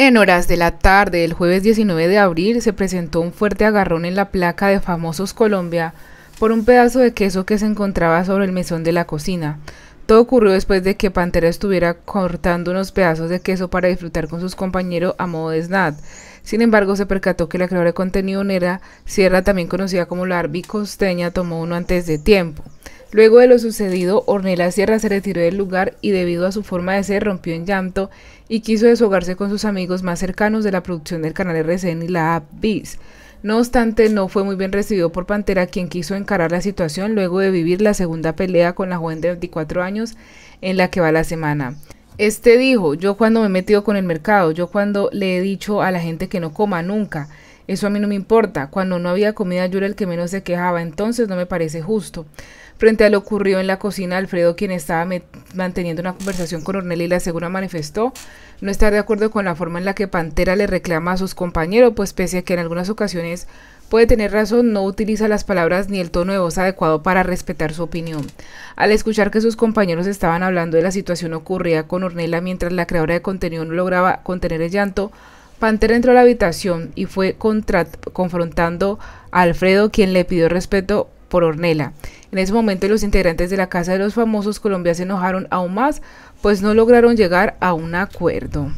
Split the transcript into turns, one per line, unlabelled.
En horas de la tarde del jueves 19 de abril se presentó un fuerte agarrón en la placa de Famosos Colombia por un pedazo de queso que se encontraba sobre el mesón de la cocina. Todo ocurrió después de que Pantera estuviera cortando unos pedazos de queso para disfrutar con sus compañeros a modo de snack. Sin embargo, se percató que la creadora de contenido Nera Sierra, también conocida como la Arby Costeña, tomó uno antes de tiempo. Luego de lo sucedido, Ornella Sierra se retiró del lugar y debido a su forma de ser rompió en llanto y quiso deshogarse con sus amigos más cercanos de la producción del canal RCN y la app Biz. No obstante, no fue muy bien recibido por Pantera, quien quiso encarar la situación luego de vivir la segunda pelea con la joven de 24 años en la que va la semana. Este dijo, yo cuando me he metido con el mercado, yo cuando le he dicho a la gente que no coma nunca, eso a mí no me importa. Cuando no había comida yo era el que menos se quejaba, entonces no me parece justo. Frente a lo ocurrido en la cocina, Alfredo, quien estaba manteniendo una conversación con Ornella y la segura manifestó no estar de acuerdo con la forma en la que Pantera le reclama a sus compañeros, pues pese a que en algunas ocasiones puede tener razón, no utiliza las palabras ni el tono de voz adecuado para respetar su opinión. Al escuchar que sus compañeros estaban hablando de la situación ocurrida con Ornella mientras la creadora de contenido no lograba contener el llanto, Pantera entró a la habitación y fue confrontando a Alfredo, quien le pidió respeto por Ornella. En ese momento los integrantes de la Casa de los Famosos Colombia se enojaron aún más, pues no lograron llegar a un acuerdo.